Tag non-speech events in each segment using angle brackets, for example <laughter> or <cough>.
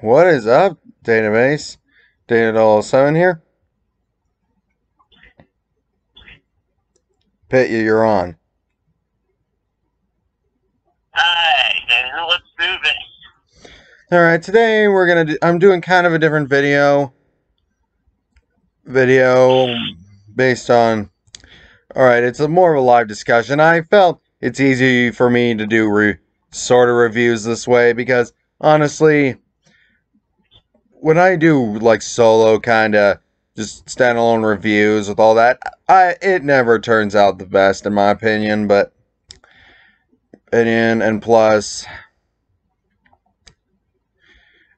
What is up, database? Data 7 here. Pit, you, you're on. Hi, let's do this. All right, today we're gonna. Do, I'm doing kind of a different video. Video based on. All right, it's a more of a live discussion. I felt it's easy for me to do re, sort of reviews this way because honestly, when I do like solo kind of just standalone reviews with all that, I it never turns out the best in my opinion. But opinion and plus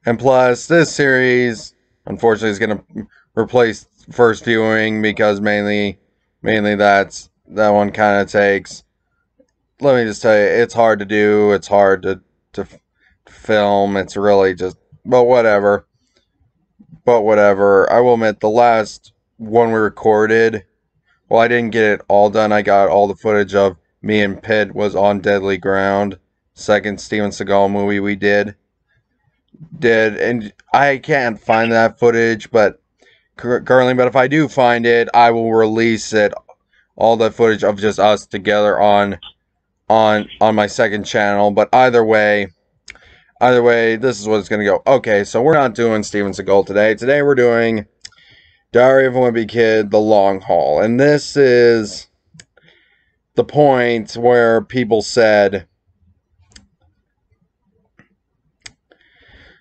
and plus this series unfortunately is going to replace first viewing because mainly mainly that's that one kind of takes let me just tell you it's hard to do it's hard to to film it's really just but whatever but whatever i will admit the last one we recorded well i didn't get it all done i got all the footage of me and Pitt was on Deadly Ground, second Steven Seagal movie we did. Did and I can't find that footage, but currently, but if I do find it, I will release it, all the footage of just us together on, on on my second channel. But either way, either way, this is what it's gonna go. Okay, so we're not doing Steven Seagal today. Today we're doing Diary of a Wimpy Kid: The Long Haul, and this is the point where people said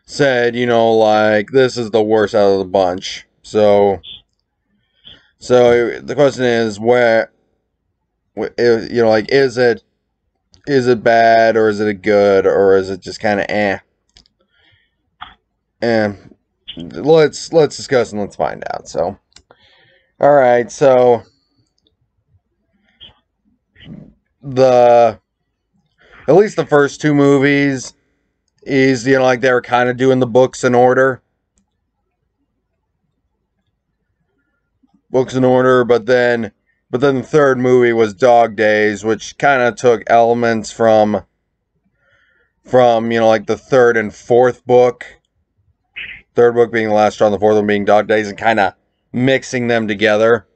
said, you know, like this is the worst out of the bunch. So so the question is where you know, like is it is it bad or is it a good or is it just kind of eh? And let's let's discuss and let's find out. So all right, so the at least the first two movies is you know like they were kind of doing the books in order books in order but then but then the third movie was dog days which kind of took elements from from you know like the third and fourth book third book being the last straw the fourth one being dog days and kind of mixing them together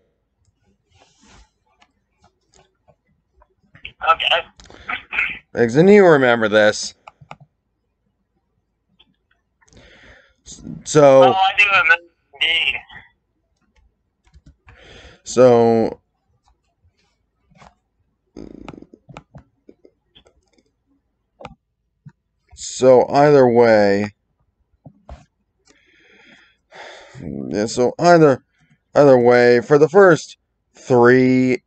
Okay. Thanks, and you remember this. So. Oh, I do remember indeed. So. So either way. Yeah, so either either way, for the first three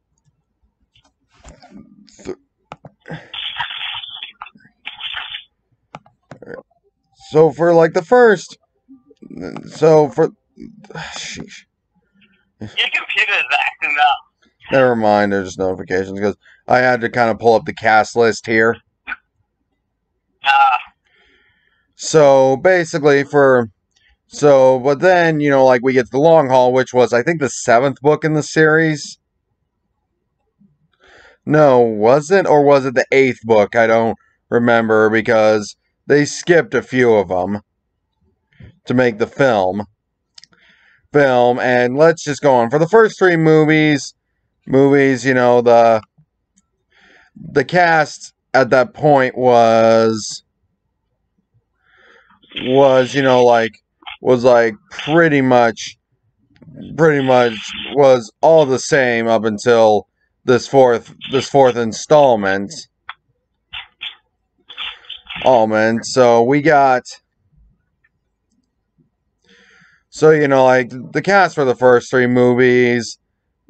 So for like the first, so for, sheesh. Your computer is acting up. Never mind, there's just notifications because I had to kind of pull up the cast list here. Uh, so basically, for so, but then you know, like we get to the long haul, which was I think the seventh book in the series. No, was it or was it the eighth book? I don't remember because they skipped a few of them to make the film. Film, and let's just go on. For the first three movies, movies, you know, the the cast at that point was was, you know, like was like pretty much pretty much was all the same up until this fourth this fourth installment Oh man, so we got so you know like the cast for the first three movies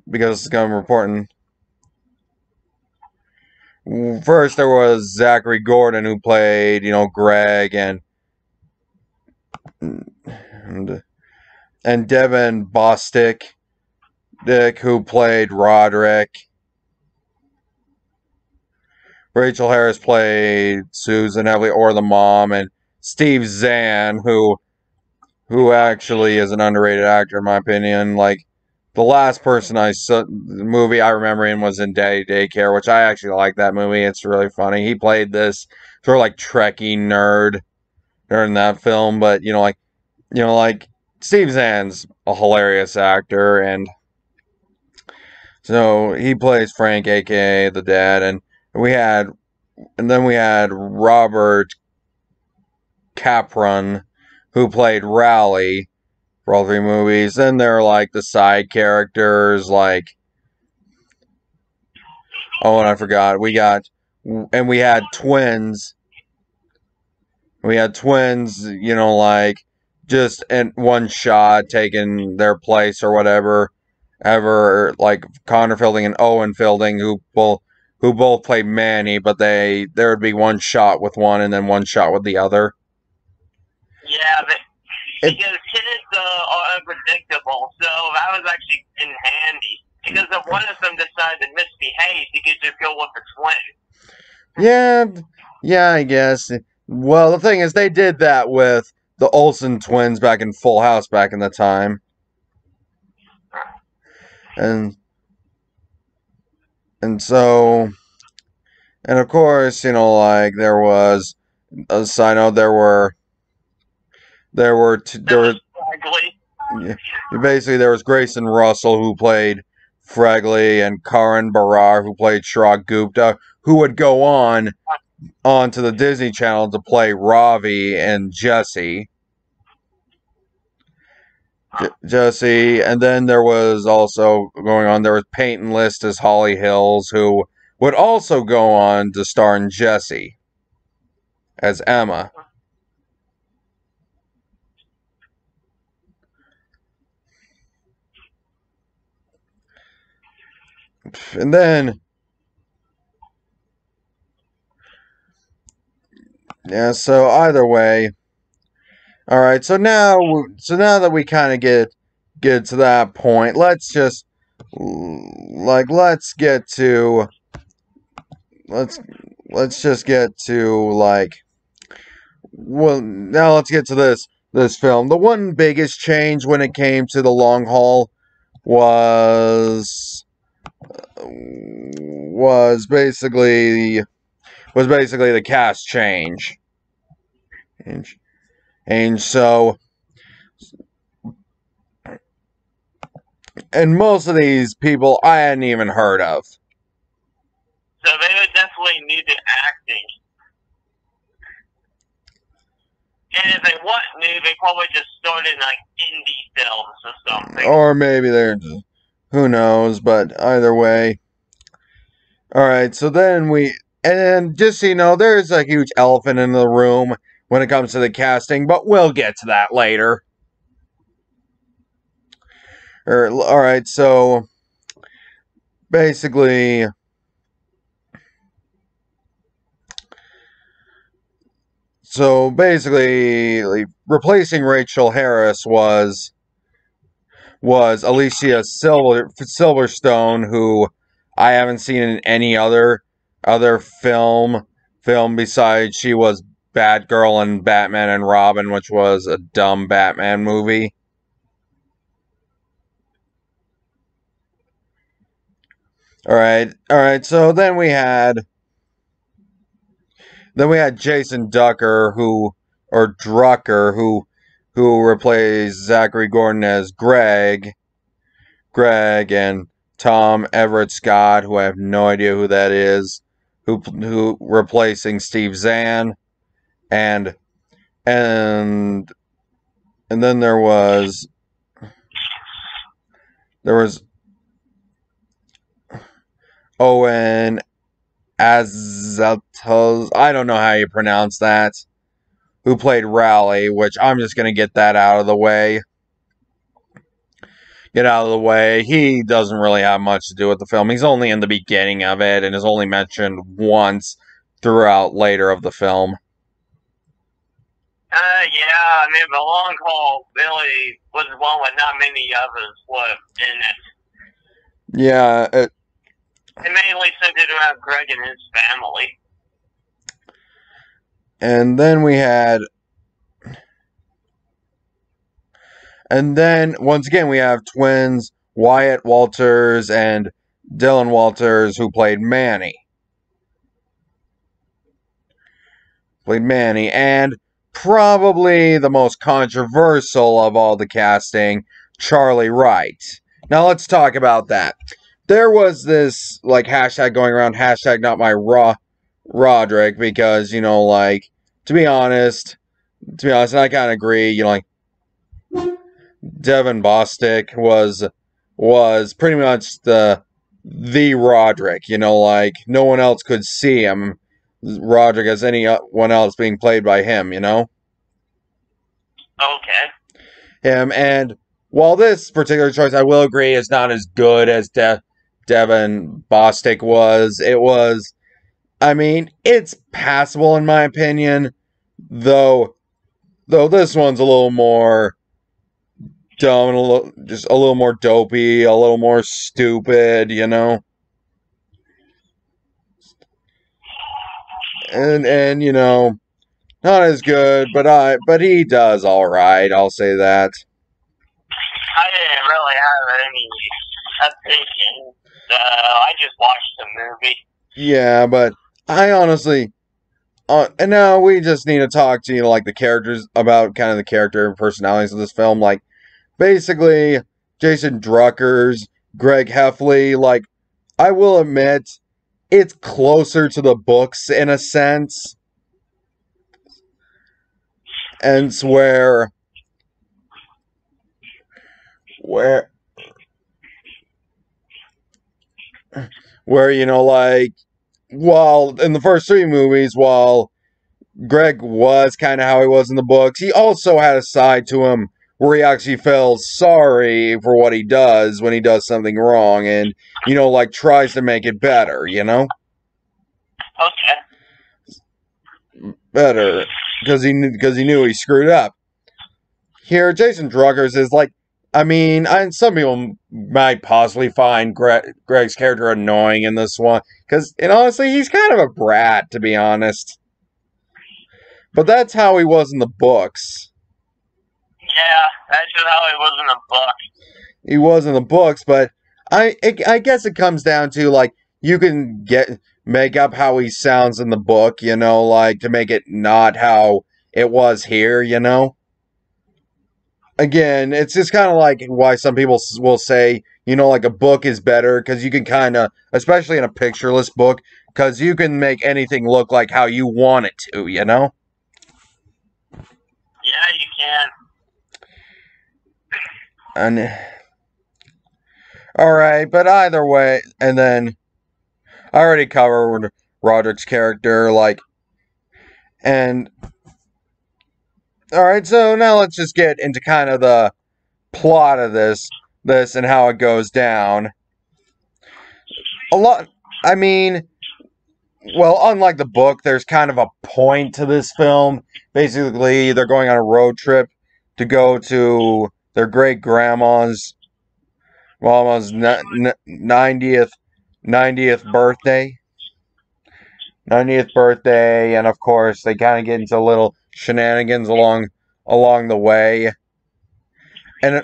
because of important. First there was Zachary Gordon who played, you know, Greg and and, and Devin Bostick Dick who played Roderick Rachel Harris played Susan Heffley or the mom, and Steve Zahn, who who actually is an underrated actor in my opinion. Like the last person I saw the movie I remember him was in Daddy Daycare, which I actually like that movie. It's really funny. He played this sort of like Trekkie nerd during that film, but you know, like you know, like Steve Zahn's a hilarious actor, and so he plays Frank, aka the dad, and we had, and then we had Robert Capron, who played Rowley for all three movies. Then there are like the side characters, like oh, and I forgot we got, and we had twins. We had twins, you know, like just in one shot taking their place or whatever. Ever like Connor Fielding and Owen Fielding, who both who both played Manny, but they there would be one shot with one and then one shot with the other. Yeah, because kids uh, are unpredictable, so that was actually in handy. Because if one of them decided to misbehave, you could just go with the twin. Yeah, yeah, I guess. Well, the thing is, they did that with the Olsen twins back in Full House back in the time. And and so and of course, you know, like there was a side note there were there were t- there were yeah, basically there was Grayson Russell who played Fregley and Karan Brar who played Chirag Gupta who would go on onto the Disney Channel to play Ravi and Jessie. J- Jessie, and then there was also going on. There was Peyton List as Holly Hills, who would also go on to star in Jessie as Emma. And then Yeah, so either way. All right, so now so now that we kind of get get to that point, let's just like let's get to let's let's just get to like well now let's get to this this film. The one biggest change when it came to the long haul was was basically was basically the cast change. And, and so and most of these people I hadn't even heard of. So they would definitely need the acting. And if they want new, they probably just started like indie films or something. Or maybe they're who knows, but either way. Alright, so then we and just so you know, there's a huge elephant in the room when it comes to the casting, but we'll get to that later. Er, all right, so basically, so basically, replacing Rachel Harris was was Alicia Silver, Silverstone, who I haven't seen in any other other film film besides she was Batgirl and Batman and Robin, which was a dumb Batman movie. All right, all right. So then we had, then we had Jason Ducker, who or Drucker, who who replaces Zachary Gordon as Greg, Greg, and Tom Everett Scott, who I have no idea who that is who who replacing Steve Zahn, and and and then there was there was Owen Asztalos. I don't know how you pronounce that. Who played Rowley, which I'm just gonna get that out of the way get out of the way. He doesn't really have much to do with the film. He's only in the beginning of it and is only mentioned once throughout later of the film. Uh, yeah, I mean, the long haul really was one with not many others were in it. Yeah. It, it mainly centered around Greg and his family. And then we had And then once again, we have twins Wyatt Walters and Dylan Walters, who played Manny. Played Manny. And probably the most controversial of all the casting, Charlie Wright. Now let's talk about that. There was this like hashtag going around, hashtag not my raw Roderick, because you know, like to be honest, to be honest, and I kind of agree. You know, like Devin Bostick was was pretty much the the Roderick. You know, like no one else could see him, Roderick, as anyone else being played by him. You know. Okay. Him and while this particular choice, I will agree, is not as good as De- Devin Bostick was. It was, I mean, it's passable in my opinion, though. Though this one's a little more dumb and a little, just a little more dopey, a little more stupid, you know. And and you know, not as good, but I but he does all right. I'll say that. I didn't really have any. Uh, I just watched the movie. Yeah, but I honestly, uh, and now we just need to talk to you know, like the characters about kind of the character and personalities of this film. Like, basically, Jason Drucker's Greg Heffley. Like, I will admit, it's closer to the books in a sense, and where where where you know like while in the first three movies while greg was kind of how he was in the books he also had a side to him where he actually feels sorry for what he does when he does something wrong and you know like tries to make it better you know Okay. better because he because he knew he screwed up here Jason Drucker's is like I mean, I, some people might possibly find Gre- Greg's character annoying in this one because, and honestly, he's kind of a brat, to be honest. But that's how he was in the books. Yeah, that's just how he was in the book. He was in the books, but I, it, I guess it comes down to like you can get make up how he sounds in the book, you know, like to make it not how it was here, you know again, it's just kind of like why some people will say, you know, like a book is better because you can kind of, especially in a pictureless book, because you can make anything look like how you want it to, you know? Yeah, you can. And, all right, but either way, and then I already covered Roderick's character, like, and all right, so now let's just get into kind of the plot of this, this and how it goes down. A lot, I mean, well, unlike the book, there's kind of a point to this film. Basically, they're going on a road trip to go to their great grandma's, mama's ninetieth, ninetieth birthday. 90th birthday, and of course, they kind of get into a little shenanigans along along the way. And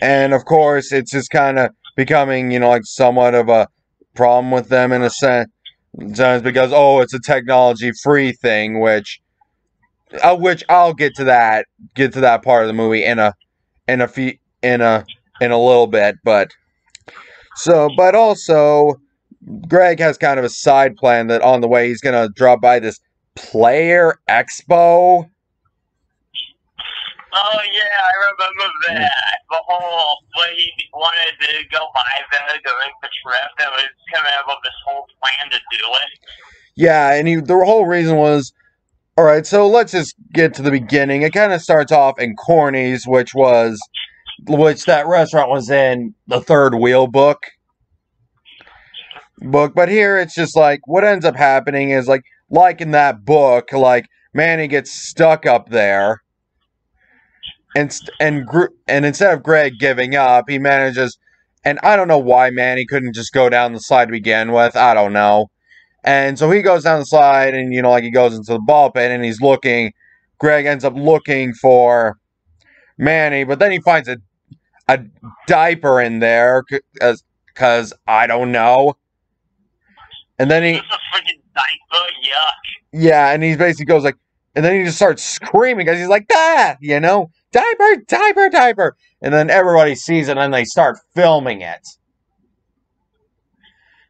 and of course, it's just kind of becoming, you know, like somewhat of a problem with them in a sense, because oh, it's a technology free thing, which uh, which I'll get to that get to that part of the movie in a in a few in a in a little bit, but so but also Greg has kind of a side plan that on the way he's gonna drop by this Player Expo. Oh yeah, I remember that. The whole when he wanted to go buy the during the trip, that was coming up with this whole plan to do it. Yeah, and he, the whole reason was, all right. So let's just get to the beginning. It kind of starts off in Corny's, which was, which that restaurant was in the Third Wheel book. Book, but here it's just like what ends up happening is like like in that book, like Manny gets stuck up there, and and and instead of Greg giving up, he manages. And I don't know why Manny couldn't just go down the slide to begin with. I don't know. And so he goes down the slide, and you know, like he goes into the ball pit, and he's looking. Greg ends up looking for Manny, but then he finds a a diaper in there because I don't know. And then he diaper, yuck. Yeah, and he basically goes like, and then he just starts screaming because he's like, ah, you know, diaper, diaper, diaper. And then everybody sees it and they start filming it.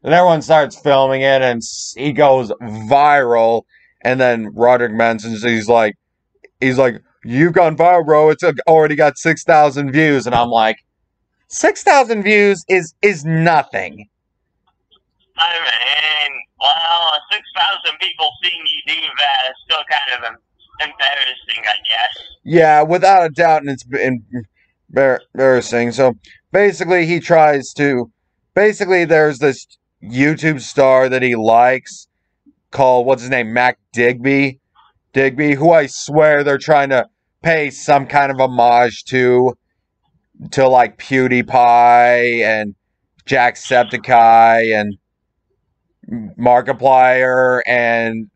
And everyone starts filming it and he goes viral. And then Roderick mentions, he's like, he's like, you've gone viral, bro. It's already got 6,000 views. And I'm like, 6,000 views is, is nothing. I mean, well, 6,000 people seeing you do that is still kind of embarrassing, I guess. Yeah, without a doubt, and it's embarrassing. So basically, he tries to. Basically, there's this YouTube star that he likes called, what's his name? Mac Digby. Digby, who I swear they're trying to pay some kind of homage to, to like PewDiePie and Jacksepticeye and Markiplier and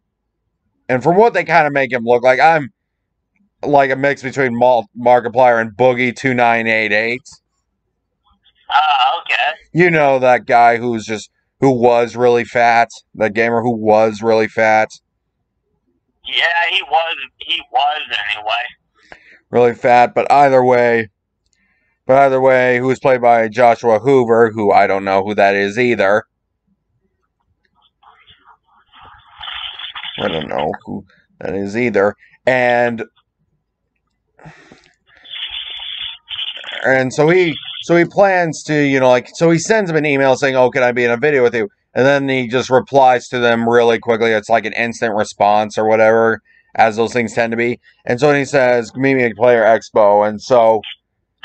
and from what they kind of make him look like, I'm like a mix between Markiplier and Boogie two nine eight eight. Oh, okay. You know that guy who's just who was really fat, that gamer who was really fat. Yeah, he was. He was anyway. Really fat, but either way, but either way, who was played by Joshua Hoover, who I don't know who that is either. I don't know who that is either. And and so he so he plans to you know like so he sends him an email saying oh can i be in a video with you? And then he just replies to them really quickly. It's like an instant response or whatever as those things tend to be. And so he says meet me at player expo. And so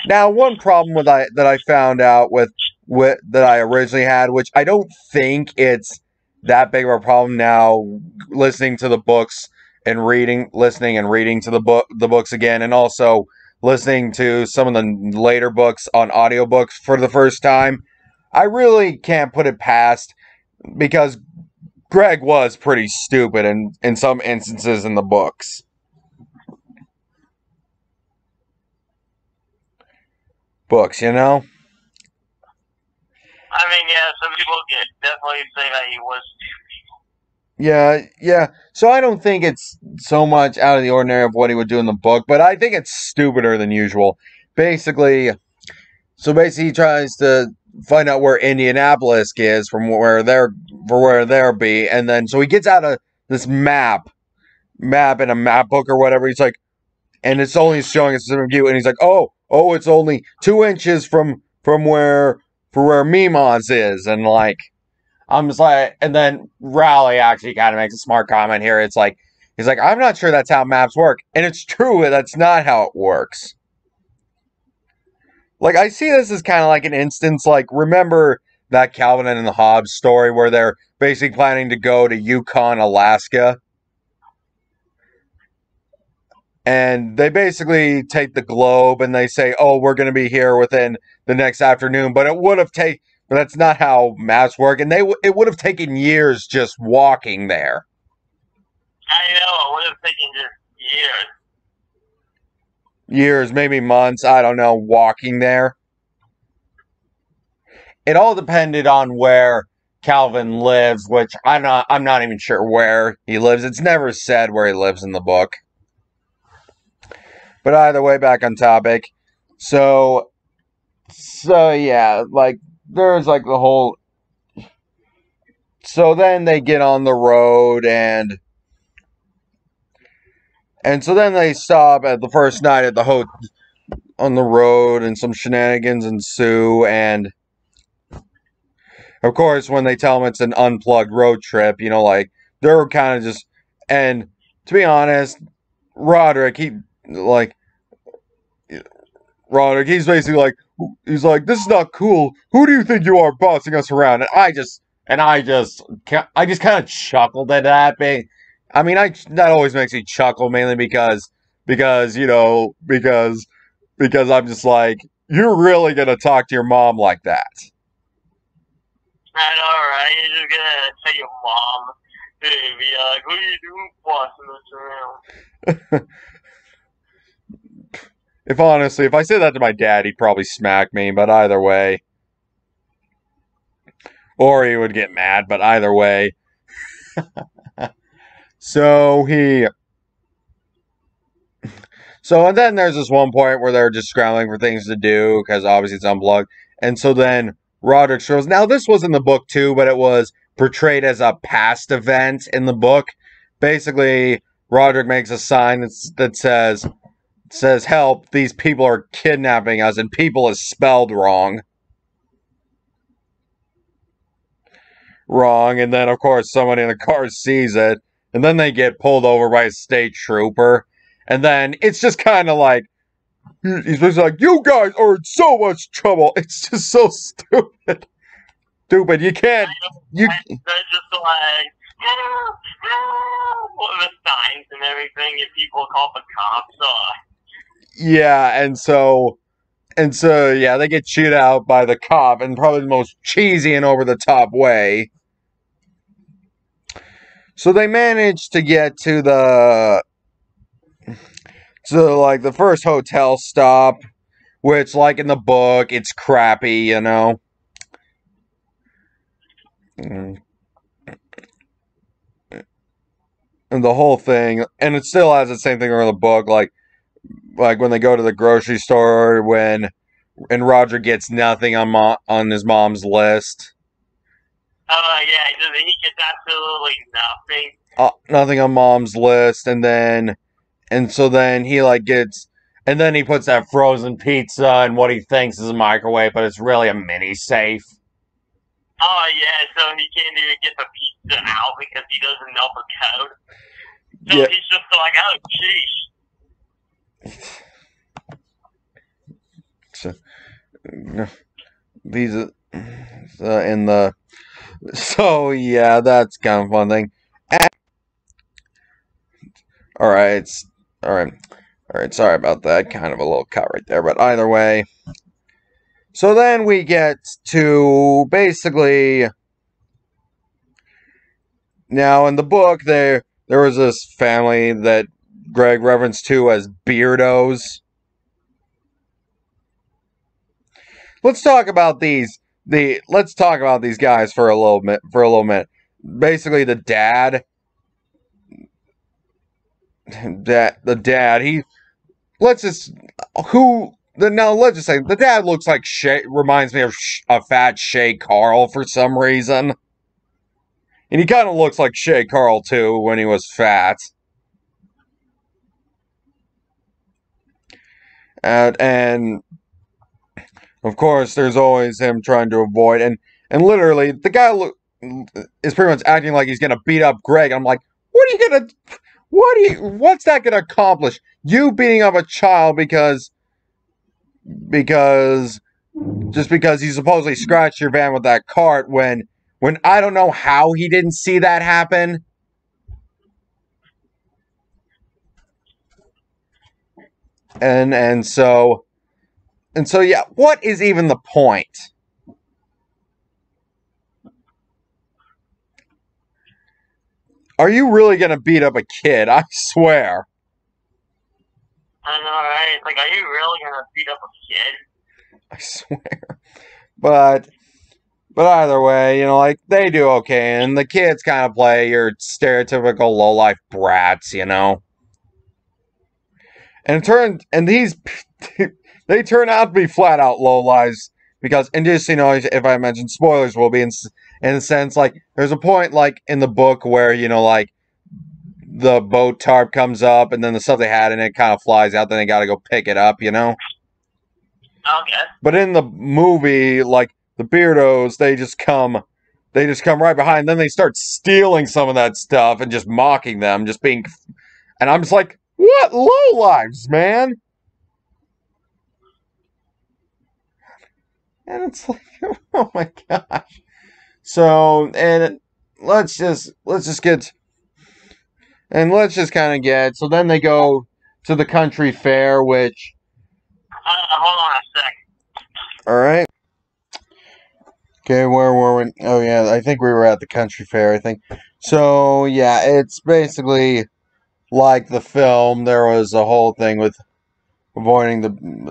now one problem with i that i found out with with that i originally had which i don't think it's that big of a problem now listening to the books and reading listening and reading to the book the books again and also listening to some of the later books on audiobooks for the first time. I really can't put it past because greg was pretty stupid in in some instances in the books. Books you know I mean, yeah, some people get definitely say that he was. Yeah, yeah. So I don't think it's so much out of the ordinary of what he would do in the book, but I think it's stupider than usual. Basically, so basically, he tries to find out where Indianapolis is from where they're for where they'll be, and then so he gets out of this map, map in a map book or whatever. He's like, and it's only showing a specific view, and he's like, oh, oh, it's only two inches from from where for where Meemaw's is, and like I'm just like, and then Rowley actually kind of makes a smart comment here. It's like he's like, I'm not sure that's how maps work, and it's true. That's not how it works. Like I see this as kind of like an instance. Like remember that Calvin and the Hobbes story where they're basically planning to go to Yukon, Alaska. And they basically take the globe and they say, "Oh, we're going to be here within the next afternoon, but it would have taken. But that's not how maps work, and they w- it would have taken years just walking there. I know it would have taken just years. Years, maybe months. I don't know. Walking there. It all depended on where Calvin lives, which I'm not. I'm not even sure where he lives. It's never said where he lives in the book. But either way, back on topic. So so yeah, like there's like the whole. So then they get on the road and. And so then they stop at the first night at the hotel on the road and some shenanigans ensue and of course when they tell them it's an unplugged road trip you know like they're kind of just and to be honest roderick he like roderick he's basically like he's like, "This is not cool. Who do you think you are, bossing us around?" And I just and I just I just kind of chuckled at that. Being, I mean, I that always makes me chuckle mainly because because you know because because I'm just like, you're really gonna talk to your mom like that. I know, right? You're just gonna tell your mom, baby, like, "Who are you doing, bossing us around?" <laughs> If honestly, if I said that to my dad, he'd probably smack me, but either way. Or he would get mad, but either way. <laughs> So he. <laughs> So and then there's this one point where they're just scrambling for things to do because obviously it's unplugged. And so then Roderick shows. Now this was in the book too, but it was portrayed as a past event in the book. Basically, Roderick makes a sign that says says help. These people are kidnapping us, and people is spelled wrong. Wrong, and then of course someone in the car sees it, and then they get pulled over by a state trooper, and then it's just kind of like he's just like, "You guys are in so much trouble." <laughs> It's just so stupid, stupid. You can't. You. They're just like with the signs and everything. If people call the cops, uh, Yeah, and so. And so, yeah, they get chewed out by the cop in probably the most cheesy and over the top way. So they manage to get to the to like the first hotel stop, which like in the book, it's crappy, you know. And the whole thing, and it still has the same thing in the book, like like when they go to the grocery store when and Roger gets nothing on mo- on his mom's list. oh yeah, he does- he gets absolutely nothing. uh, nothing on mom's list and then and so then he like gets and then he puts that frozen pizza in what he thinks is a microwave but it's really a mini safe Oh yeah, so he can't even get the pizza out because he doesn't know the code. So Yeah. he's just like, oh jeez. So, these uh, in the so yeah that's kind of fun thing. All right all right all right sorry about that kind of a little cut right there but either way. So then we get to basically now in the book there there was this family that greg referenced to as beardos. Let's talk about these the let's talk about these guys for a little bit for a little minute. Basically the dad that the dad he let's just who the now let's just say the dad looks like Shay reminds me of a fat Shay Carl for some reason. And he kind of looks like Shay Carl too when he was fat and and of course there's always him trying to avoid and and literally the guy is pretty much acting like he's gonna beat up Greg. I'm like, what are you gonna what are you what's that gonna accomplish? You beating up a child because because just because he supposedly scratched your van with that cart when when I don't know how he didn't see that happen. And and so and so yeah, what is even the point? Are you really gonna beat up a kid? I swear. I know, right? Like, are you really gonna beat up a kid? I <laughs> swear. But but either way, you know, like they do okay, and the kids kind of play your stereotypical low life brats, you know. And it turned and these <laughs> they turn out to be flat out low lives because and just you know if I mention spoilers will be in in a sense like there's a point like in the book where you know like the boat tarp comes up and then the stuff they had in it kind of flies out then they got to go pick it up you know Okay. but in the movie, like the Beardos, they just come, they just come right behind. Then they start stealing some of that stuff and just mocking them, just being. And I'm just like, what low lives, man? And it's like, <laughs> oh my gosh. So, and let's just let's just get, and let's just kind of get. So then they go to the country fair, which Uh, hold on a sec. All right. Okay, where were we? Oh yeah, I think we were at the country fair. I think so. Yeah, it's basically like the film. There was a whole thing with avoiding the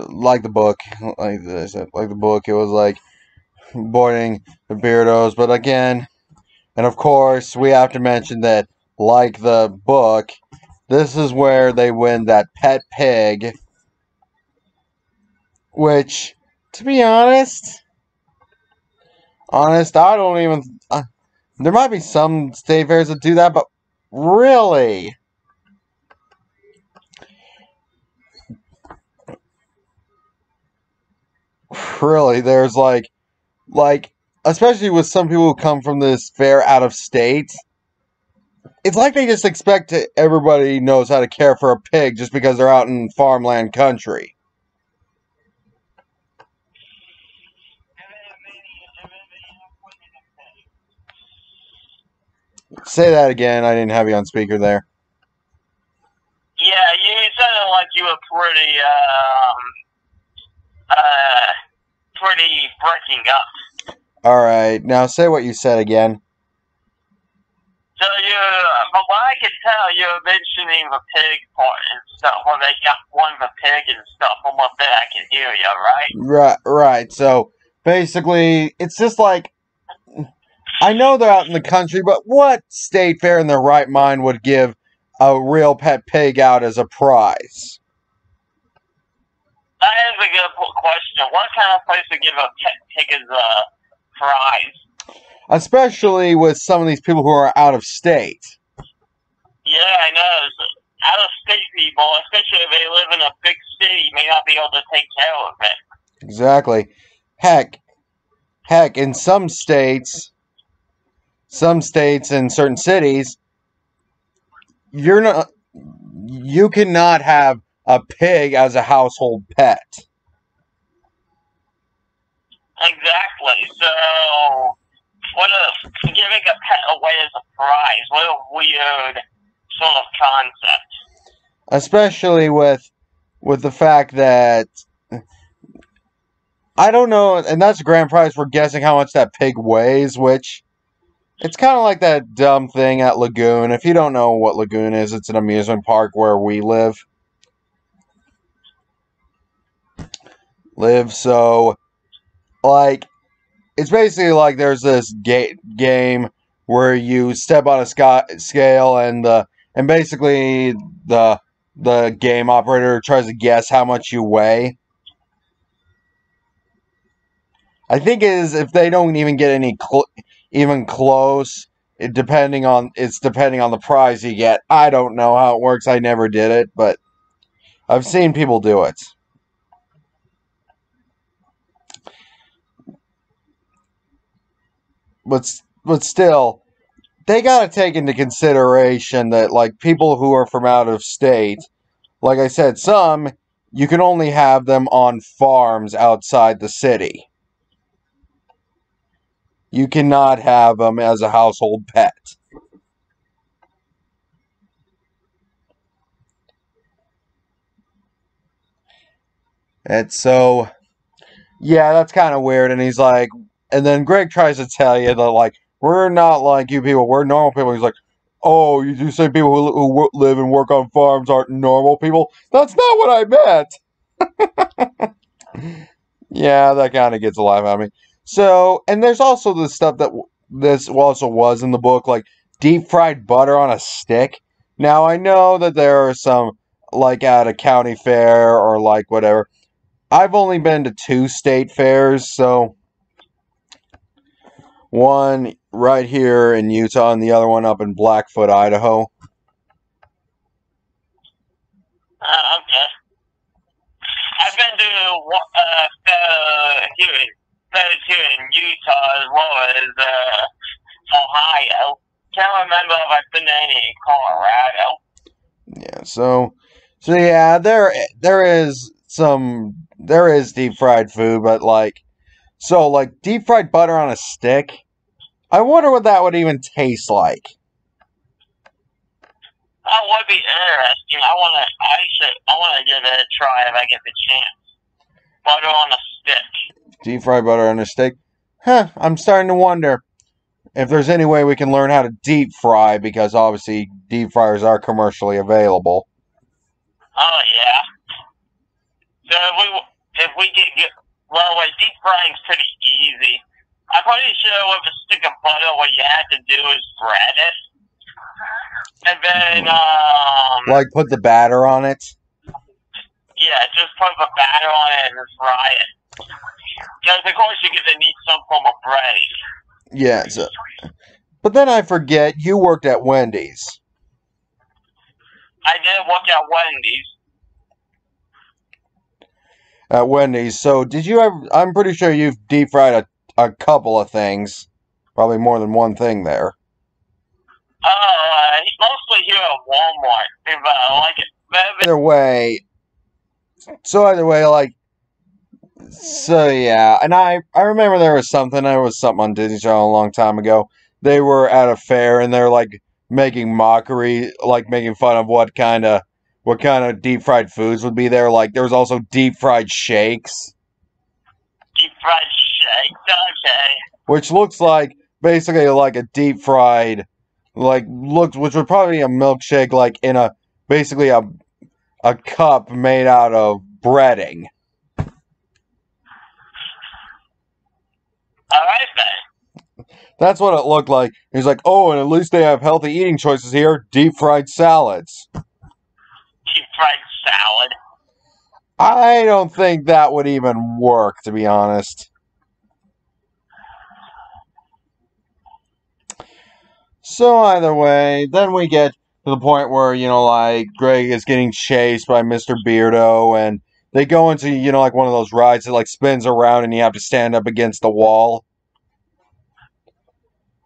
like the book, like this, like the book. It was like avoiding the beardos, but again, and of course, we have to mention that like the book, this is where they win that pet pig. Which, to be honest, honest, I don't even. Uh, there might be some state fairs that do that, but really? Really, there's like, like, especially with some people who come from this fair out of state, it's like they just expect to, everybody knows how to care for a pig just because they're out in farmland country. Say that again. I didn't have you on speaker there. Yeah, you sounded like you were pretty, um, uh, pretty breaking up. All right. Now say what you said again. So you, but what I can tell, you're mentioning the pig part and stuff. Well, they got one the pig and stuff. From what that I can hear you, right? Right. Right. So basically, it's just like I know they're out in the country, but what state fair in their right mind would give a real pet pig out as a prize? That is a good question. What kind of place would give a pet pig as a prize? Especially with some of these people who are out of state. Yeah, I know. Out of state people, especially if they live in a big city, may not be able to take care of it. Exactly. Heck, heck, in some states, some states and certain cities, you're not you cannot have a pig as a household pet. Exactly. So, what a giving a pet away as a prize? What a weird sort of concept. Especially with with the fact that I don't know, and that's a grand prize for guessing how much that pig weighs, which it's kind of like that dumb thing at Lagoon. If you don't know what Lagoon is, it's an amusement park where we live. Live so, like, it's basically like there's this ga- game where you step on a sc- scale and the and basically the the game operator tries to guess how much you weigh. I think is if they don't even get any cl- even close. It depending on it's depending on the prize you get. I don't know how it works. I never did it, but I've seen people do it. But but still, they got to take into consideration that like people who are from out of state, like I said, some you can only have them on farms outside the city. You cannot have them as a household pet. And so, yeah, that's kind of weird. And he's like, and then Greg tries to tell you that, like, we're not like you people, we're normal people. He's like, oh, you say people who, who live and work on farms aren't normal people? That's not what I meant. <laughs> yeah, that kind of gets a laugh out of me. So, and there's also the stuff that this also was in the book, like deep fried butter on a stick. Now, I know that there are some, like at a county fair or like whatever. I've only been to two state fairs, so one right here in Utah and the other one up in Blackfoot, Idaho. Uh, okay. I've been to uh, uh, here here in Utah as well as uh, Ohio. Can't remember if I've been to any in Colorado. Yeah, so so yeah, there there is some there is deep fried food, but like so like deep fried butter on a stick. I wonder what that would even taste like. Oh, that would be interesting. I wanna I should I wanna give it a try if I get the chance. Butter on a stick deep fried butter on a steak. Huh, I'm starting to wonder if there's any way we can learn how to deep fry because obviously deep fryers are commercially available. Oh yeah. So if we if we get, get well, like deep frying's pretty easy. I'm pretty sure with a stick of butter, what you have to do is bread it. And then, um, Like put the batter on it. yeah, just put the batter on it and fry it. Because of course you're gonna need some form of bread. Yeah. So, but then I forget you worked at Wendy's. I did work at Wendy's. At Wendy's. So did you ever? I'm pretty sure you've deep fried a, a couple of things, probably more than one thing there. Uh, mostly here at Walmart. If uh, like, but- Either way. So either way, like. So yeah, and I I remember there was something. There was something on Disney Channel a long time ago. They were at a fair and they're like making mockery, like making fun of what kind of what kind of deep fried foods would be there. Like there was also deep fried shakes, deep fried shakes. Okay. which looks like basically like a deep fried, like looks which would probably be a milkshake, like in a basically a a cup made out of breading. All right then. That's what it looked like. He's like, oh, and at least they have healthy eating choices here: deep fried salads. Deep fried salad. I don't think that would even work, to be honest. So either way, then we get to the point where you know, like Greg is getting chased by Mister Beardo, and they go into you know like one of those rides that like spins around, and you have to stand up against the wall.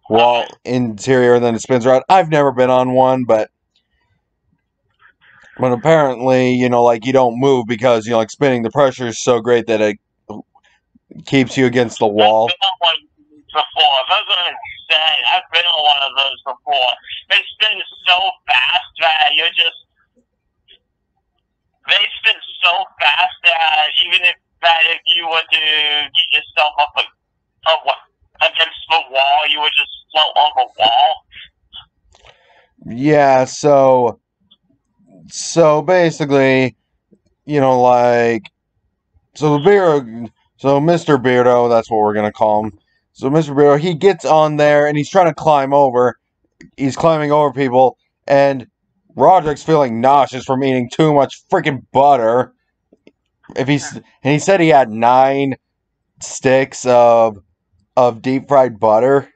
Wall interior, and then it spins around. I've never been on one, but but apparently, you know, like you don't move because you know, like spinning the pressure is so great that it keeps you against the wall. Before. I've been on one of those before. They spin so fast that you're just. They spin so fast that even if that if you were to get yourself up a, a, against the wall, you would just float on the wall. Yeah, so so basically, you know, like so the Beardo, so Mr. Beardo, that's what we're gonna call him. So Mr. Beardo, he gets on there and he's trying to climb over. He's climbing over people, and Roderick's feeling nauseous from eating too much freaking butter. If he's and he said he had nine sticks of of deep fried butter.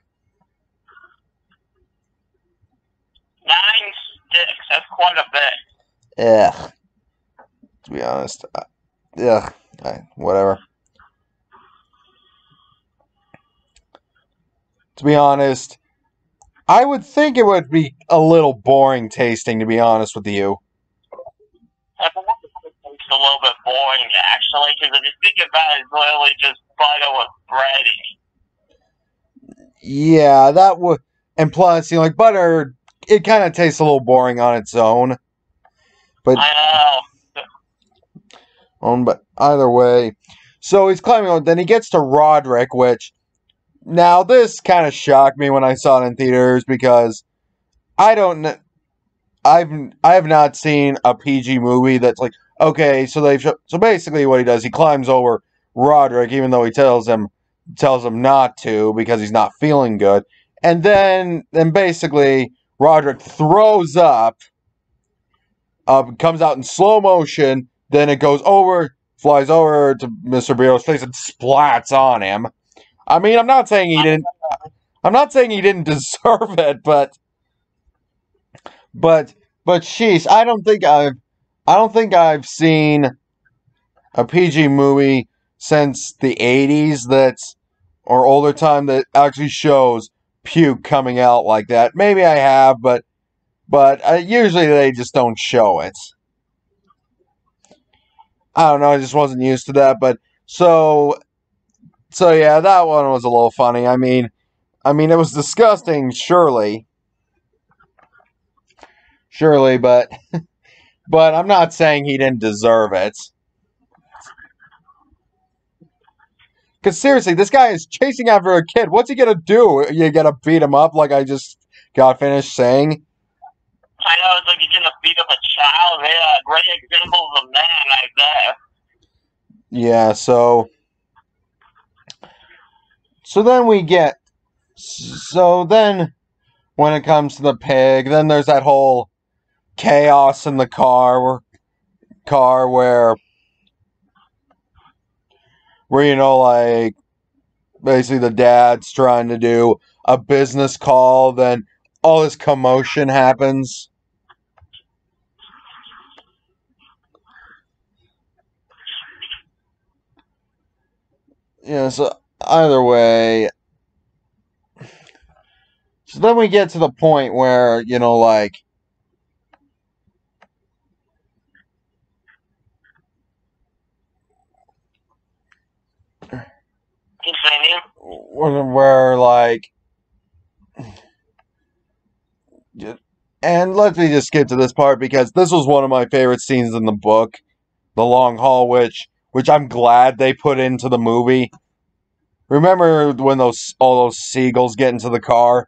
Nine sticks. That's quite a bit. Ugh. To be honest, ugh. I, whatever. To be honest, I would think it would be a little boring tasting. To be honest with you. It's a little bit boring, actually, because if you think about it, it's literally just butter with breading. Yeah, that would. And plus, you know, like butter, it kind of tastes a little boring on its own. But I know. Um, but either way, so he's climbing on. Then he gets to Roderick, which now this kind of shocked me when I saw it in theaters because I don't. I've I have not seen a PG movie that's like okay. So they so basically what he does, he climbs over Roderick, even though he tells him tells him not to because he's not feeling good, and then then basically Roderick throws up. Uh, comes out in slow motion then it goes over, flies over to Mr. Beardo's face and splats on him. I mean, I'm not saying he didn't. I'm not saying he didn't <laughs> deserve it, but, but, but, sheesh, I don't think I've, I don't think I've seen a PG movie since the '80s that's or older time that actually shows puke coming out like that. Maybe I have, but, but uh, usually they just don't show it. I don't know. I just wasn't used to that. But so, so yeah, that one was a little funny. I mean, I mean, it was disgusting, surely, surely, but, <laughs> but I'm not saying he didn't deserve it. Because seriously, this guy is chasing after a kid. What's he gonna do? You gonna beat him up like I just got finished saying? I know it's like you're gonna beat up a child. Yeah, great example of a man right there. Yeah, so so then we get so then when it comes to the pig. Then there's that whole chaos in the car where car where where you know like basically the dad's trying to do a business call then all this commotion happens yeah so either way so then we get to the point where you know like where, where like and let me just skip to this part because this was one of my favorite scenes in the book the long haul which which i'm glad they put into the movie remember when those all those seagulls get into the car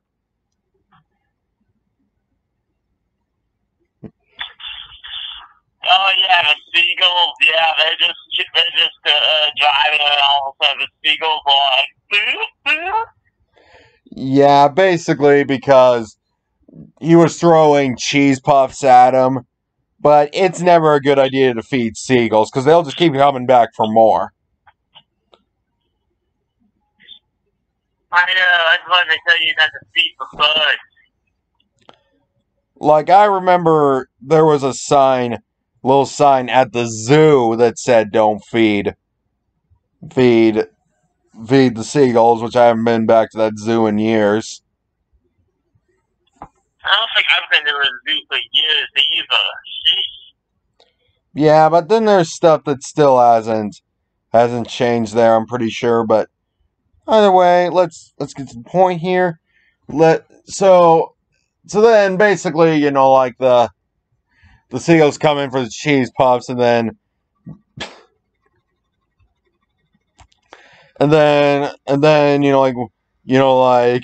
Oh yeah, the seagulls. Yeah, they're just they're just uh, uh, driving, and all of a sudden the seagulls are like. Yeah basically because he was throwing cheese puffs at him but it's never a good idea to feed seagulls because they'll just keep coming back for more I know. That's why they tell you not to feed the birds. like I remember there was a sign, little sign at the zoo that said "Don't feed, feed, feed the seagulls," which I haven't been back to that zoo in years. I don't think I've been to a zoo for years either. Yeah, but then there's stuff that still hasn't hasn't changed there. I'm pretty sure, but either way, let's let's get to the point here. Let so so then basically, you know, like the the seagulls come in for the cheese puffs, and then and then and then you know like you know like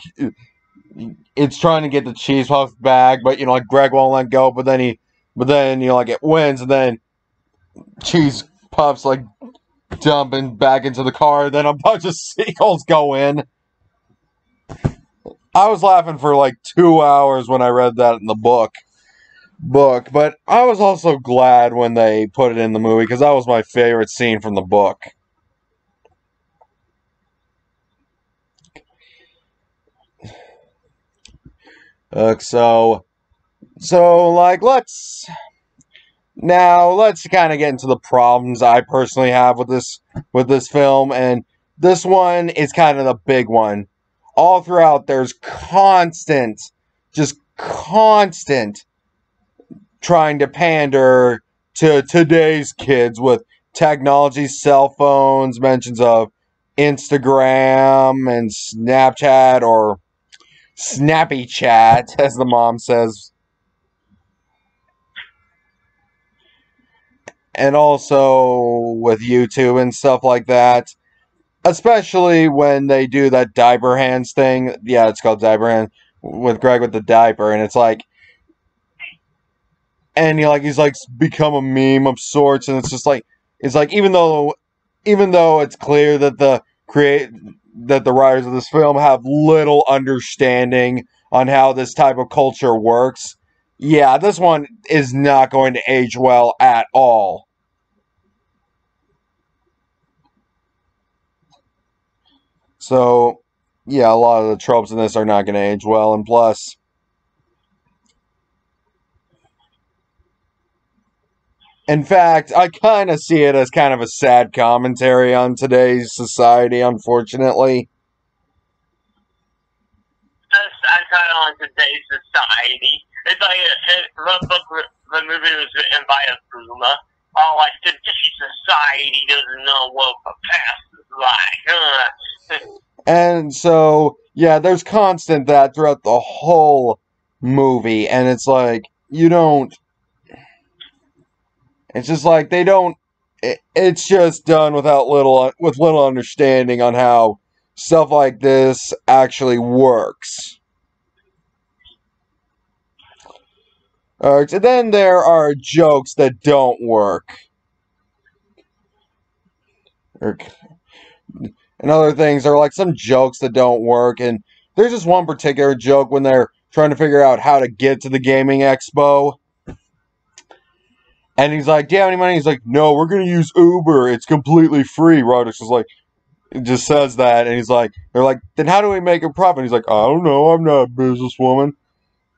it's trying to get the cheese puffs back, but you know like Greg won't let go, but then he but then you know like it wins, and then cheese puffs like dumping back into the car, then a bunch of <laughs> seagulls go in. I was laughing for like two hours when I read that in the book. Book, but I was also glad when they put it in the movie because that was my favorite scene from the book. <sighs> Uh, so, so like let's now let's kind of get into the problems I personally have with this with this film, and this one is kind of the big one. All throughout, there's constant, just constant trying to pander to today's kids with technology, cell phones, mentions of Instagram and Snapchat or Snappy Chat, <laughs> as the mom says. And also with YouTube and stuff like that. Especially when they do that diaper hands thing. Yeah, it's called diaper hand with Greg with the diaper, and it's like and he like he's like become a meme of sorts, and it's just like it's like even though even though it's clear that the create that the writers of this film have little understanding on how this type of culture works, yeah, this one is not going to age well at all. So, yeah, a lot of the tropes in this are not going to age well, and plus, in fact, I kind of see it as kind of a sad commentary on today's society, unfortunately. That's, that's kind of on today's society. It's like it, the book, the movie was written by a boomer. Oh, like today's society doesn't know what the past is like. <laughs> And so, yeah, there's constant that throughout the whole movie, and it's like you don't. It's just like they don't. It, it's just done without little with little understanding on how stuff like this actually works. Alright, so then there are jokes that don't work. Or- and other things are like some jokes that don't work and there's just one particular joke when they're trying to figure out how to get to the gaming expo. And he's like, "Do you have any money?" He's like, "No, we're gonna use Uber. It's completely free." Roderick's is like, just says that, and he's like, "They're like, then how do we make a profit?" He's like, "I don't know. I'm not a businesswoman."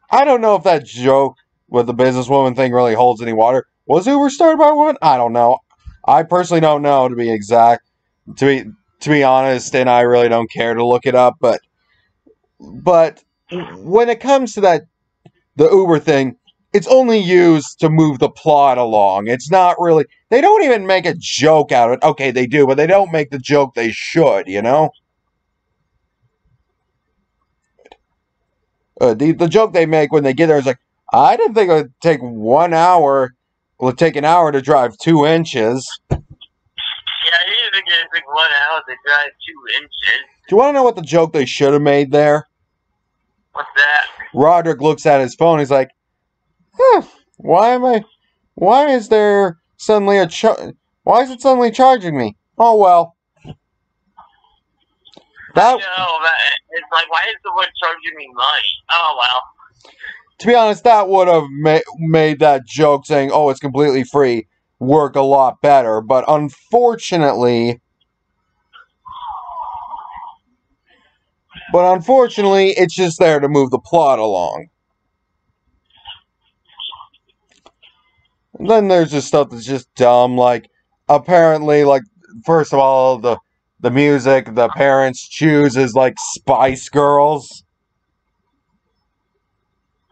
I don't know if that joke with the businesswoman thing really holds any water. Was Uber started by a woman? I don't know. I personally don't know to be exact. To be to be honest, and I really don't care to look it up, but but when it comes to that the Uber thing, it's only used to move the plot along. It's not really they don't even make a joke out of it. Okay, they do, but they don't make the joke they should, you know? Uh, the, the joke they make when they get there is like, I didn't think it would take one hour, it would take an hour to drive two inches. Yeah, I didn't think it took one hour to drive two inches. Do you want to know what the joke they should have made there? What's that? Roderick looks at his phone. He's like, huh, why am I, why is there suddenly a, why is it suddenly charging me? Oh, well. That, No, it's like, why is the one charging me money? Oh, well. To be honest, that would have ma- made that joke saying, oh, it's completely free work a lot better. But unfortunately, but unfortunately, it's just there to move the plot along. And then there's just stuff that's just dumb, like apparently, like first of all, the the music the parents choose is like Spice Girls.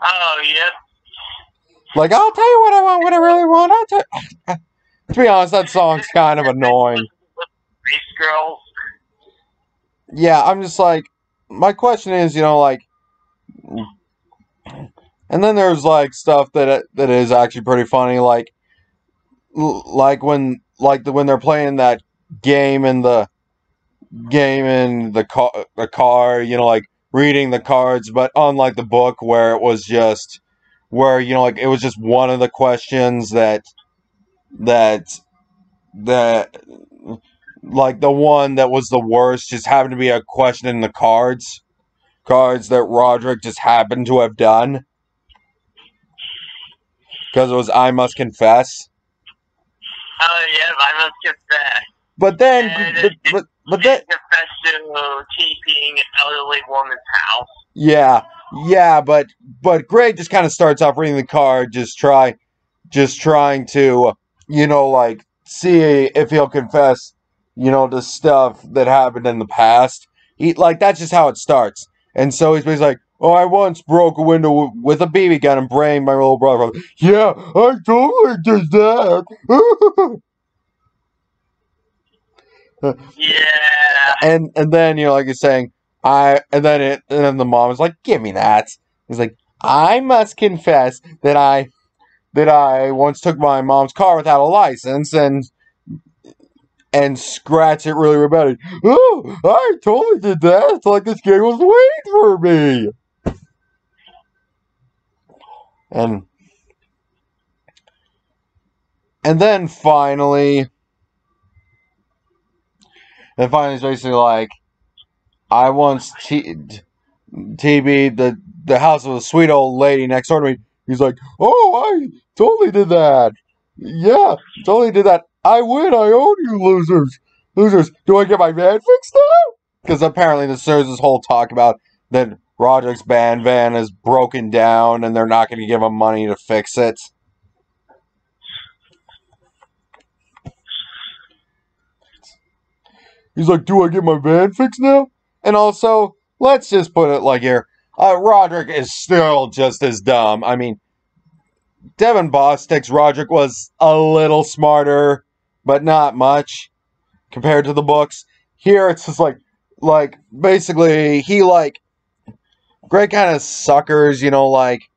Oh, yeah. Like, I'll tell you what I want, what I really want. I'll tell. <laughs> to be honest, that song's kind of annoying. Race girls. Yeah, I'm just like, my question is, you know, like, and then there's like stuff that that is actually pretty funny, like, like when like the when they're playing that game in the game in the car, the car, you know, like reading the cards, but unlike the book where it was just where you know like it was just one of the questions that that that like the one that was the worst just happened to be a question in the cards cards that Roderick just happened to have done because it was I must confess Oh, yeah, I must confess. But then And but, but, but then confess to keeping an elderly woman's house. Yeah, yeah, but but Greg just kind of starts off reading the card, just try, just trying to, you know, like see if he'll confess, you know, the stuff that happened in the past. He like that's just how it starts, and so he's basically like, "Oh, I once broke a window with a BB gun and brained my little brother." Yeah, I totally did that. <laughs> Yeah. and and then you know like he's saying i and then it and then the mom is like give me that he's like i must confess that i that i once took my mom's car without a license and and scratch it really, bad. Oh, I totally did that. It's like this game was waiting for me. And and then finally and finally he's basically like I once t- TB the the house of a sweet old lady next door to me. He's like, Oh, I totally did that. Yeah, totally did that. I win, I own you losers. Losers, do I get my van fixed now? Because apparently there's this whole talk about that Roderick's band van is broken down and they're not going to give him money to fix it. He's like, do I get my van fixed now? And also, let's just put it like here. Uh, Roderick is still just as dumb. I mean, Devon Bostick's Roderick was a little smarter, but not much compared to the books. Here, it's just like, like basically, he like Greg kind of suckers, you know, like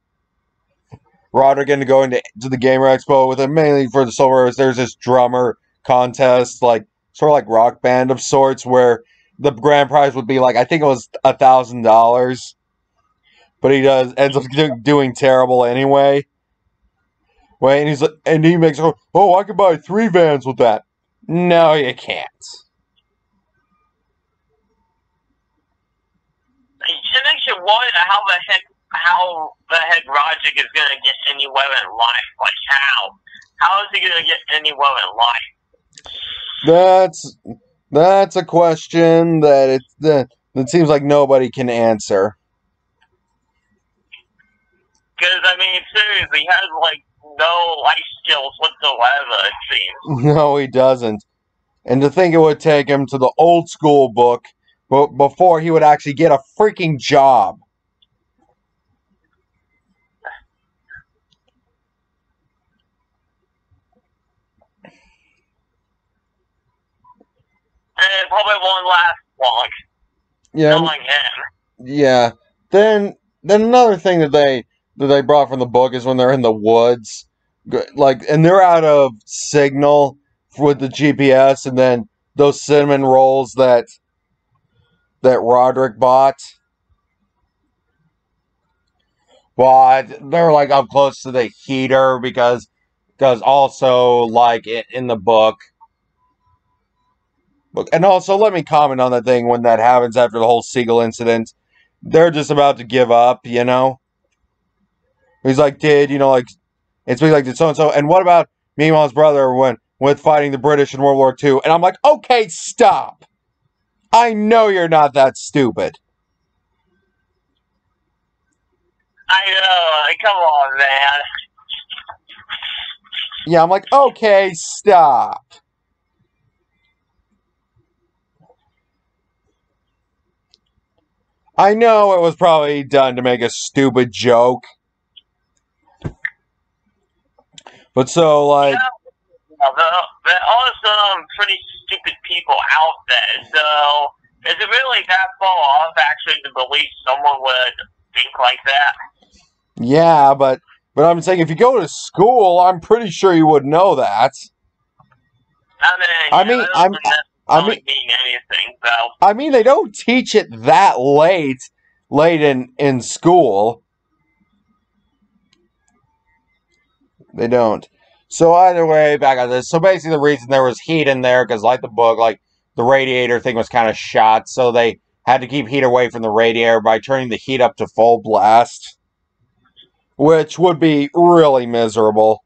Roderick into going to, to the Gamer Expo with him mainly for the silver. There's this drummer contest, like sort of like rock band of sorts, where the grand prize would be like I think it was a thousand dollars, but he does ends up do- doing terrible anyway. Wait, and he's and he makes oh I could buy three vans with that. No, you can't. It makes you wonder how the heck how the heck Roger is gonna get anywhere in life. Like how? How is he gonna get anywhere in life? That's that's a question that it that, that seems like nobody can answer. Because I mean, seriously, he has like no life skills whatsoever. It seems. <laughs> No, he doesn't. And to think it would take him to the old school book but before he would actually get a freaking job. And probably won't last long. Yeah. Yeah. Then then another thing that they that they brought from the book is when they're in the woods, like and they're out of signal with the GPS, and then those cinnamon rolls that that Roderick bought. But they're like up close to the heater because because also like it in the book. Look, and also let me comment on the thing when that happens after the whole seagull incident. They're just about to give up, you know. He's like, did you know, like it's like did so and so, and what about Meemaw's brother when with fighting the British in World War II? And I'm like, okay, stop. I know you're not that stupid. I know. Come on, man. Yeah, I'm like, okay, stop. I know it was probably done to make a stupid joke. But so, like, Yeah, there, are some pretty stupid people out there. So, is it really that far off actually to believe someone would think like that? yeah, but but I'm saying if you go to school, I'm pretty sure you would know that. I mean, I mean, I'm- I mean, anything, though. I mean, they don't teach it that late, late in in school. They don't. So either way, back on this. So basically, the reason there was heat in there because, like the book, like the radiator thing was kind of shot, so they had to keep heat away from the radiator by turning the heat up to full blast, which would be really miserable.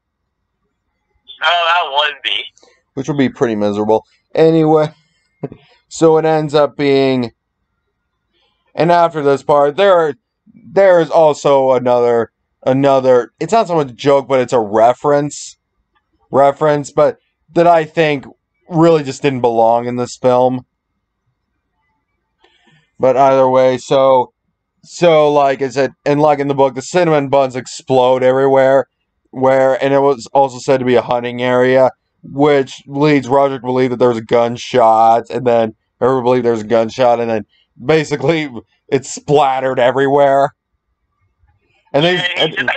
Oh, that would be. which would be pretty miserable. Anyway, <laughs> so it ends up being, and after this part, there there is also another another. It's not so much a joke, but it's a reference, reference, but that I think really just didn't belong in this film. But either way, so so like I said, and like in the book, the cinnamon buns explode everywhere. Where and it was also said to be a hunting area which leads Roger to believe that there was a gunshot, and then everyone believed there was a gunshot, and then basically it splattered everywhere. And they, And and, just <laughs>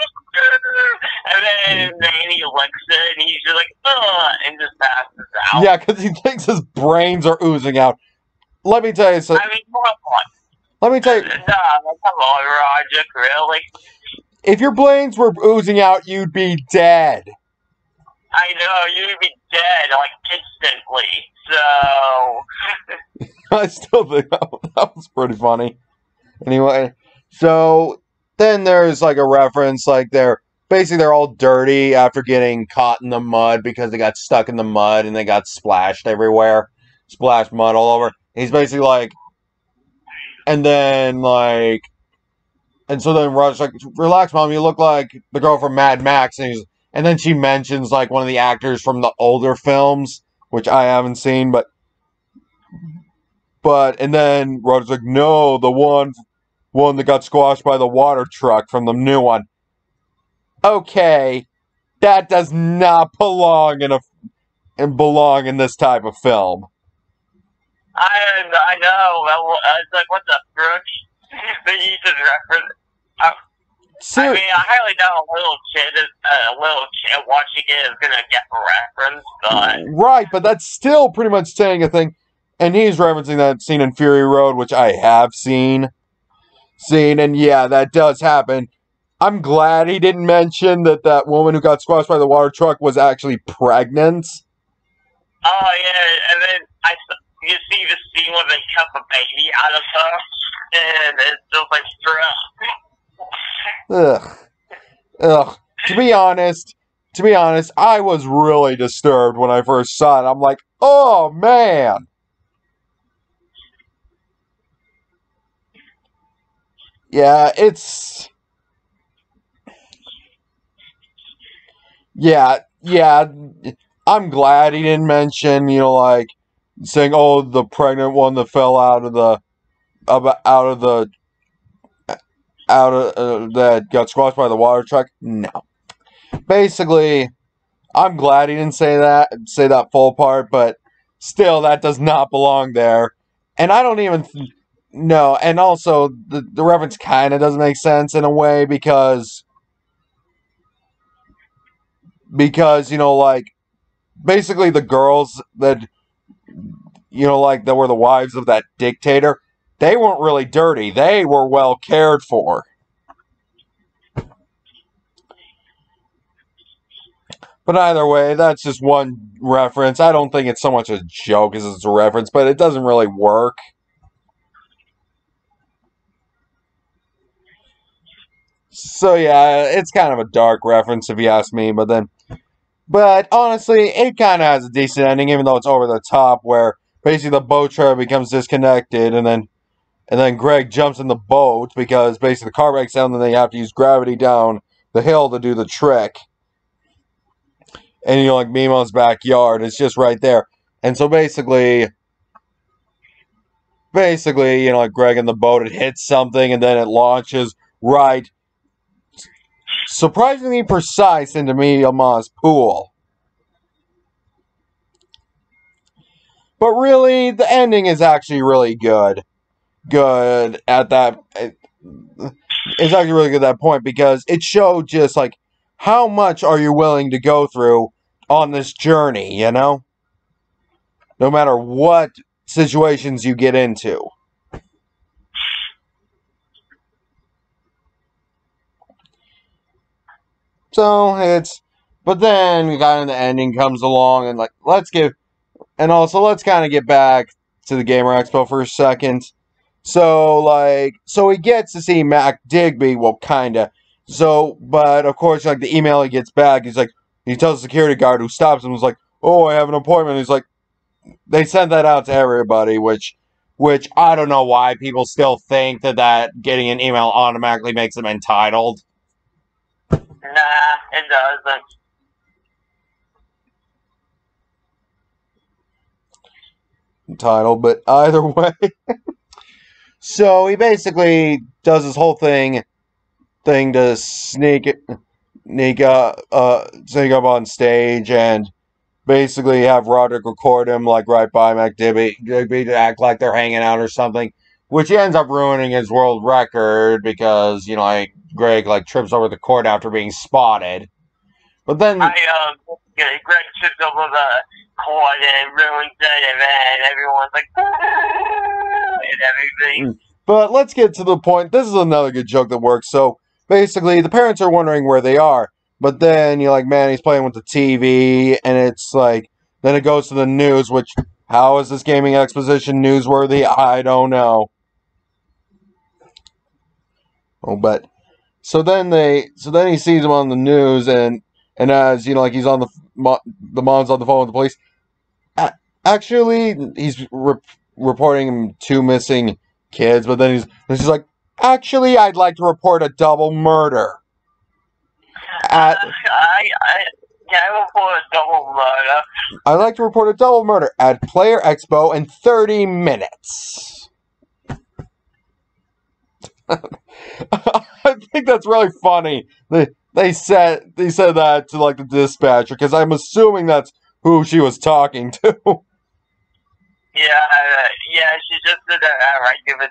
and then, he licks it, and he's just like, ugh, and just passes out. yeah, because he thinks his brains are oozing out. Let me tell you, something. I mean, come on. let me tell you, Nah, come on, Roger, really? if your brains were oozing out, you'd be dead. I know, you'd be dead, like, instantly. So, <laughs> I still think that, was pretty funny. Anyway, so then there's like a reference, like they're basically they're all dirty after getting caught in the mud because they got stuck in the mud and they got splashed everywhere, splashed mud all over. He's basically like, and then like, and so then Rush like, relax, mom, you look like the girl from Mad Max, and he's, and then she mentions like one of the actors from the older films, which I haven't seen, but but and then Roger's like, no, the one one that got squashed by the water truck from the new one. Okay, that does not belong in a and belong in this type of film. I, I know, I was like, what the frick? <laughs> They use this reference. I mean, I highly doubt a little kid, is, uh, a little kid watching it is gonna get reference, but right, but that's still pretty much saying a thing. And he's referencing that scene in Fury Road, which I have seen. Seen, and yeah, that does happen. I'm glad he didn't mention that that woman who got squashed by the water truck was actually pregnant. oh yeah, and then I, you see the scene where they cut the baby out of her, and it's just like. Ugh. Ugh. To be honest, to be honest, I was really disturbed when I first saw it. I'm like, oh man. Yeah, it's. Yeah, yeah. I'm glad he didn't mention, you know, like saying, "Oh, the pregnant one that fell out of the, out of the, out of uh, that got squashed by the water truck." No. Basically, I'm glad he didn't say that, say that full part, but still, that does not belong there. And I don't even know. And also, the the reference kind of doesn't make sense in a way because because you know, like basically the girls that you know, like that were the wives of that dictator, they weren't really dirty. They were well cared for. But either way, that's just one reference. I don't think it's so much a joke as it's a reference, but it doesn't really work. So yeah, it's kind of a dark reference if you ask me, but then but honestly, it kind of has a decent ending, even though it's over the top, where basically the boat trailer becomes disconnected, and then and then Greg jumps in the boat because basically the car breaks down, and then they have to use gravity down the hill to do the trick. And you know, like Meemaw's backyard, it's just right there. And so basically, basically, you know, like Greg in the boat, it hits something, and then it launches right surprisingly precise into Meemaw's pool. But really, the ending is actually really good. Good at that. It's actually really good at that point because it showed just like how much are you willing to go through on this journey, you know? No matter what situations you get into. So it's, but then kind of the ending comes along and like, let's give, and also let's kind of get back to the Gamer Expo for a second. So like, so he gets to see Mac Digby, well, kinda. So, but of course, like the email he gets back, he's like, he tells the security guard who stops him, was like, oh, I have an appointment. He's like, they sent that out to everybody, which, which I don't know why people still think that that getting an email automatically makes them entitled. Nah, it doesn't. Title, but either <laughs> way. So he basically does his whole thing, thing to sneak, sneak up, uh, sneak up on stage and basically have Roderick record him like right by Mac Digby, to act like they're hanging out or something, which ends up ruining his world record because you know like Greg like trips over the court after being spotted. But then I um yeah, Greg trips over the court and ruins it and everyone's like <laughs> and everything. Mm. But let's get to the point. This is another good joke that works. So basically the parents are wondering where they are. But then you're like, man, he's playing with the TV and it's like then it goes to the news, which how is this gaming exposition newsworthy? I don't know. Oh, but so then they, so then he sees him on the news, and and as you know, like he's on the the mom's on the phone with the police. Actually, he's re- reporting two missing kids, but then he's he's like, actually, I'd like to report a double murder. At, uh, <laughs> I, I, yeah, I report a double murder. I'd like to report a double murder at Player Expo in 30 minutes. <laughs> I think that's really funny. They they said they said that to like the dispatcher because I'm assuming that's who she was talking to. <laughs> Yeah, uh, yeah, she just did that right to the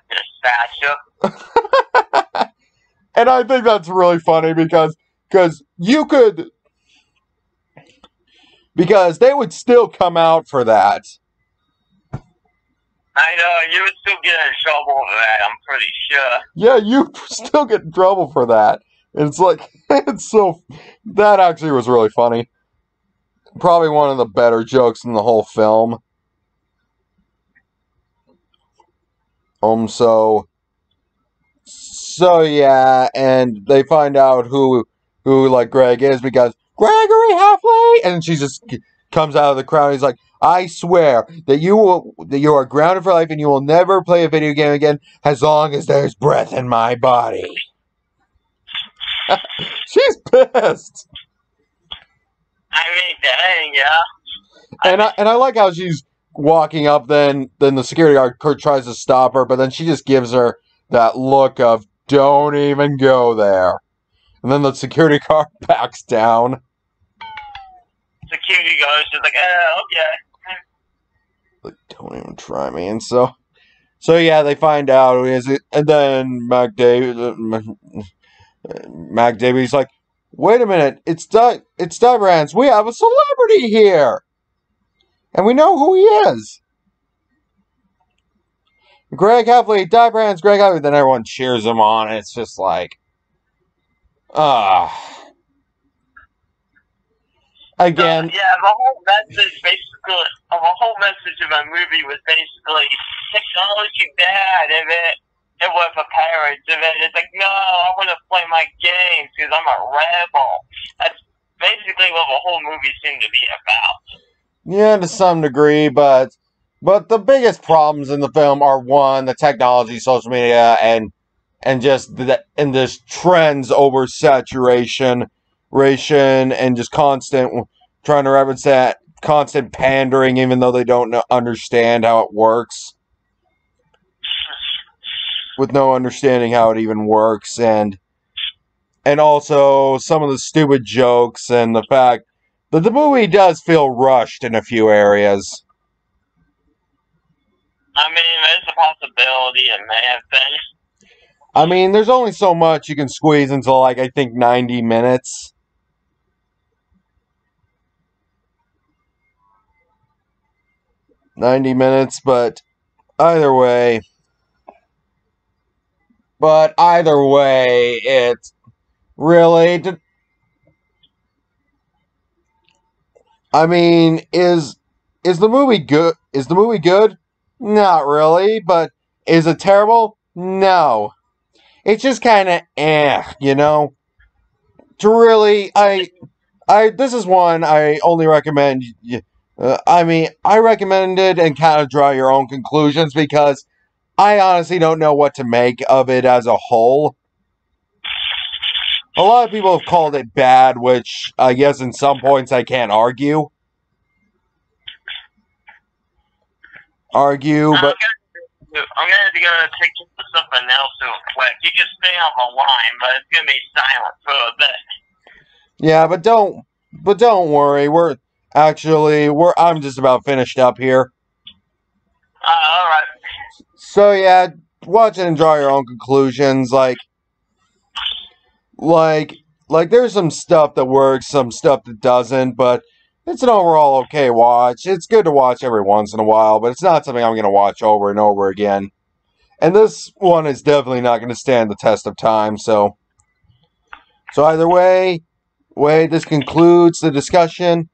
dispatcher. <laughs> and I think that's really funny because because you could because they would still come out for that. I know you would still get in trouble for that. I'm pretty sure. Yeah, you <laughs> still get in trouble for that. It's like <laughs> it's so that actually was really funny. Probably one of the better jokes in the whole film. Um, so so yeah, and they find out who who like Greg is because Gregory Heffley, and she just comes out of the crowd. He's like, I swear that you will that you are grounded for life and you will never play a video game again as long as there's breath in my body. <laughs> She's pissed. I mean, dang, yeah. And I and I like how she's walking up. Then then the security guard Kurt tries to stop her, but then she just gives her that look of "Don't even go there." And then the security <laughs> guard backs down. Security guard's just like, oh, okay. Like, don't even try me. And so, so yeah, they find out who is it, and then Mac Davis, uh, Mac uh, Davies like, wait a minute, it's Doug, it's Doug Rance. We have a celebrity here, and we know who he is. Greg Heffley, Doug Brands, Greg Heffley. Then everyone cheers him on. And it's just like, ah. Again, So, yeah, the whole message basically, the whole message of my movie was basically technology bad if it it was for parents. It, it's like, no, I want to play my games because I'm a rebel. That's basically what the whole movie seemed to be about. Yeah, to some degree, but but the biggest problems in the film are one, the technology, social media, and and just the and this trends over saturation, ration, and just constant trying to reference that constant pandering, even though they don't understand how it works, with no understanding how it even works, and and also some of the stupid jokes and the fact that the movie does feel rushed in a few areas. I mean, there's a possibility it may have been. I mean, there's only so much you can squeeze into like I think 90 minutes. Ninety minutes, but either way, but either way, it's really. I mean, is is the movie good? Is the movie good? Not really, but is it terrible? No. It's just kind of eh, you know. To really, I, I this is one I only recommend. Uh, I mean, I recommend it and kind of draw your own conclusions because I honestly don't know what to make of it as a whole. A lot of people have called it bad, which I guess in some points I can't argue. Argue, but I'm gonna, go take you to something else real quick. You can stay on the line, but it's gonna be silent for a bit. Yeah, but don't but don't worry. We're actually we're I'm just about finished up here. Uh, all right. So yeah, watch and draw your own conclusions. Like like like there's some stuff that works, some stuff that doesn't, but it's an overall okay watch. It's good to watch every once in a while, but it's not something I'm gonna watch over and over again. And this one is definitely not gonna stand the test of time, so so either way, way this concludes the discussion.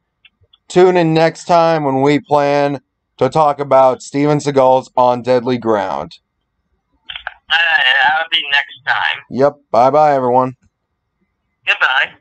Tune in next time when we plan to talk about Steven Seagal's On Deadly Ground. Uh, that'll be next time. Yep. Bye bye, everyone. Goodbye.